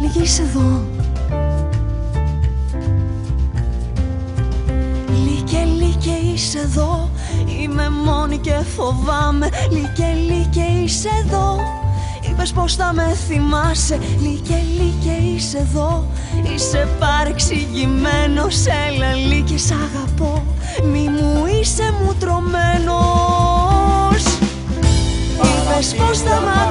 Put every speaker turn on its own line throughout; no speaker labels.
Λίγε είσαι εδώ. Λίκε, λίκε είσαι εδώ. Είμαι μόνη και φοβάμαι. Λίκε, λίκε είσαι εδώ. Είπες πως θα με θυμάσαι. Λίκε, λίκε είσαι εδώ. Είσαι παρεξηγημένος Έλα λίκε σ' αγαπώ. Μη μου είσαι μου τρομένος Είπες πως θα μ'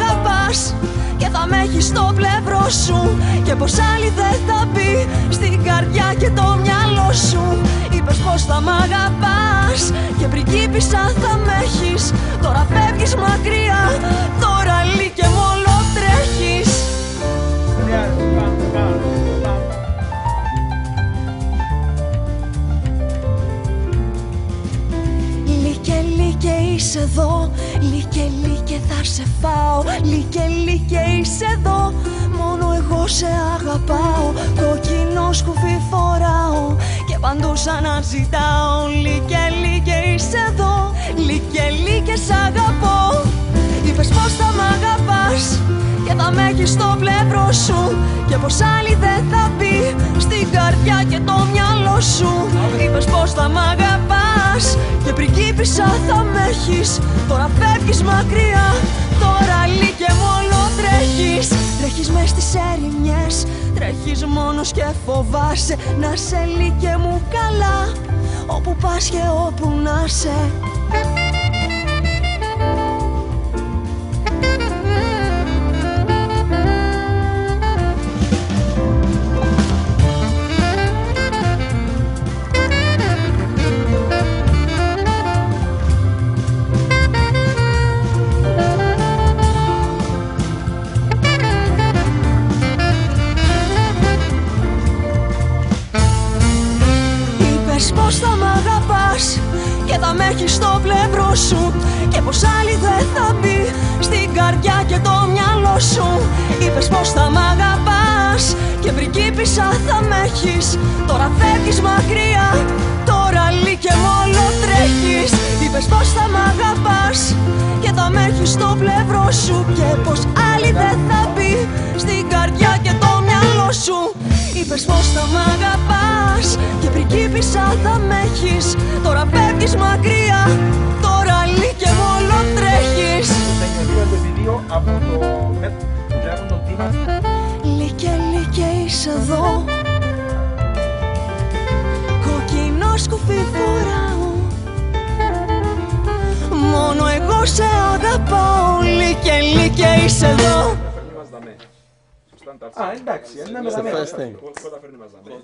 στο πλευρό σου Και πως άλλη δεν θα μπει στην καρδιά και το μυαλό σου. Είπες πως θα μ' αγαπάς και πριγκίπισσα θα με έχεις. Τώρα φεύγεις μακριά, είσαι εδώ Λίκε, λίκε θα σε φάω. Λίκε, λίκε είσαι εδώ Μόνο εγώ σε αγαπάω. Κοκκινό σκουφί φοράω Και παντού σαν να ζητάω Λίκε, λίκε είσαι εδώ Λίκε, λίκε σ' αγαπώ. Είπες πως θα μ' αγαπάς Και θα με έχεις στο πλευρό σου Και πως άλλη δεν θα μπει Στην καρδιά και το μυαλό σου. Είπες πως θα μ' αγαπάς Και πριγκίπισσα θα με έχεις. Τώρα φεύγεις μακριά Τώρα και μόνο τρέχεις. Τρέχεις μες στις ερημιές Τρέχεις μόνος και φοβάσαι. Να σε και μου καλά Όπου πας και όπου να σε και θα με έχεις στο πλευρό σου. Και πως άλλη δεν θα μπει στην καρδιά και το μυαλό σου. Είπες πως θα μ' αγαπάς και πριγκίπισσα θα με έχεις. Τώρα φεύγεις μακριά, τώρα και μόνο τρέχεις. Είπες πως θα μ' αγαπάς και θα με έχεις στο πλευρό σου. Και πως άλλη δεν θα μπει στην καρδιά και το μυαλό σου. Είπες πως θα μ' αγαπάς Και πριγκίπισσα θα με έχεις. Τώρα φεύγεις μακριά Τώρα και μόνο τρέχεις.
Από το τηλέφωνο το τίμα
Λίκε, λίκε είσαι εδώ. Κοκκινό σκουφί φοράω. Μόνο εγώ σε αγαπάω. Λίκε, λίκε είσαι εδώ
εντάξει, να με
Πότε
δαμέ.
φέρνει μας δαμέ.